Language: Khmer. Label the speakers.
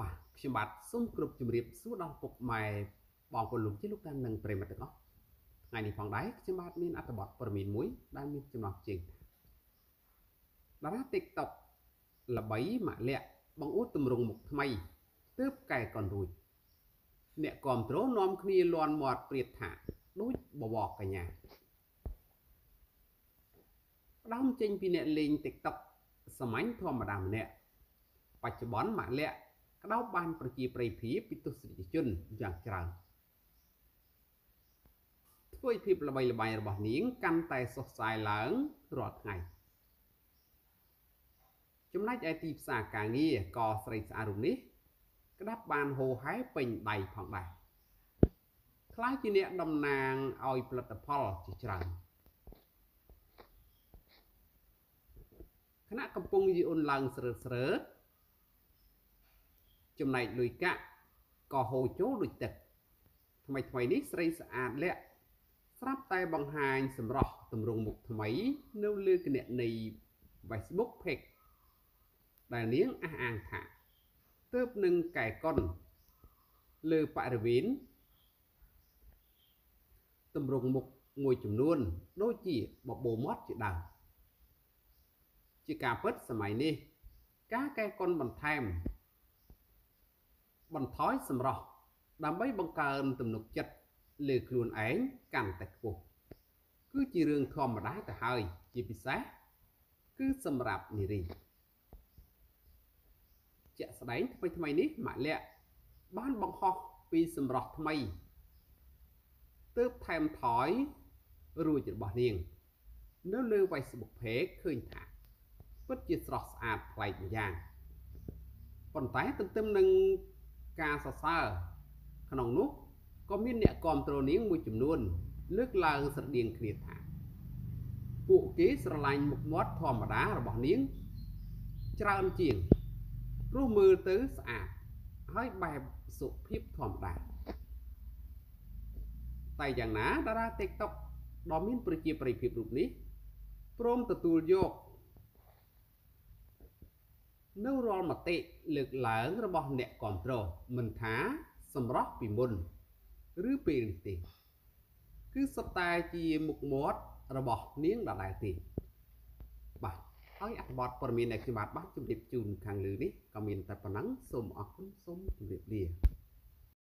Speaker 1: បាទខ្ញុំបាទសូមគ្រប់ជម្រាបសួរដល់ពុកម៉ែបងប្អូនលោកជាលោកតានិងប្រិយមិត្តទាំងអស់ថ្ងៃនេះផងដែរខ្ញុំបាទមានអត្ថបទព័ត៌មានមួយដែលមានចំណងជើងថាតារា TikTok ល្បីម៉ាក់លាក់បង្អួតទម្រង់មុខថ្មីទើបកែកុនរួចអ្នកគ្រប់គ្រងនាំគ្នាលន់មាត់ព្រាតថាដូចបវរកញ្ញាផ្ដើមចេញពីអ្នកលេង TikTok សាមញ្ញធម្មតាម្នាក់បច្ចុប្បន្នម៉ាក់លាក់ ក្តោបបានប្រជាប្រិយភាពពីទស្សនិកជនយ៉ាងច្រើនធ្វើឲ្យភាពល្បីល្បាញរបស់នាងកាន់តែសុសសាយឡើងរាល់ថ្ងៃចំណែកឯទីផ្សារការងារក៏ស្រីស្អាតរូបនេះក្តាប់បានហូហែពេញដៃផងដែរខ្លាចជាអ្នកតំណាងឲ្យផលិតផលជាច្រើនខណៈកំពុងយីអ៊ុនឡើងស្រើស្រើ ចំណែកលុយកាក់ក៏ហូរចូលដូចទឹកថ្មីថ្មីនេះស្រីស្អាតលាក់ស្រាប់តែបង្ហាញសម្រស់ទម្រង់មុខថ្មីនៅលើគណនី Facebook Page ដែលនាងអះអាងថាទើបនឹងកែកុនលើបរិវេណទម្រង់មុខមួយចំនួន ដូចជាបបោមាត់ជាដើមជាការពិតសម័យនេះ ការកែកុនបន្ថែម បន្ថយសម្រស់ដើម្បីបង្កើនទំនុកចិត្តលើខ្លួនឯងកាន់តែខ្ពស់គឺជារឿងធម្មតាទៅហើយជាពិសេសគឺសម្រាប់នារីជាក់ស្ដែងថ្មីថ្មីនេះម៉ាក់លាក់បានបង្ហោះពីសម្រស់ថ្មីទើបថែមថយរួចរបស់នាង នៅលើ Facebook Page ឃើញថាពិតជាស្រស់ស្អាតប្លែកម្យ៉ាងប៉ុន្តែទន្ទឹមនឹង ការសរសើរក្នុងនោះក៏មានអ្នកគ្រប់គ្រងនាងមួយចំនួន លើកឡើងស្រដៀងគ្នាថាពួកគេស្រឡាញ់មុខមាត់ធម្មតារបស់នាង ច្រើនជាងព្រោះមើលទៅស្អាតហើយបែបសុភាពធម្មតាតែយ៉ាងណាតារា TikTok ដ៏មានប្រជាប្រិយភាពរូបនេះព្រមទទួលយក នៅរាល់មតិលើកឡើងរបស់អ្នកគ្រប់គ្រងមិនថាសម្រស់ពីមុន ឬពេលនេះទេ គឺសុទ្ធតែជាមុខមាត់របស់នាងដដែលទេបាទហើយអត្ថបទព័ត៌មានដែលខ្ញុំបាទបានជម្រាបជូនខាងលើនេះក៏មានតែប៉ុណ្ណឹងសូមអរគុណសូមជម្រាបលា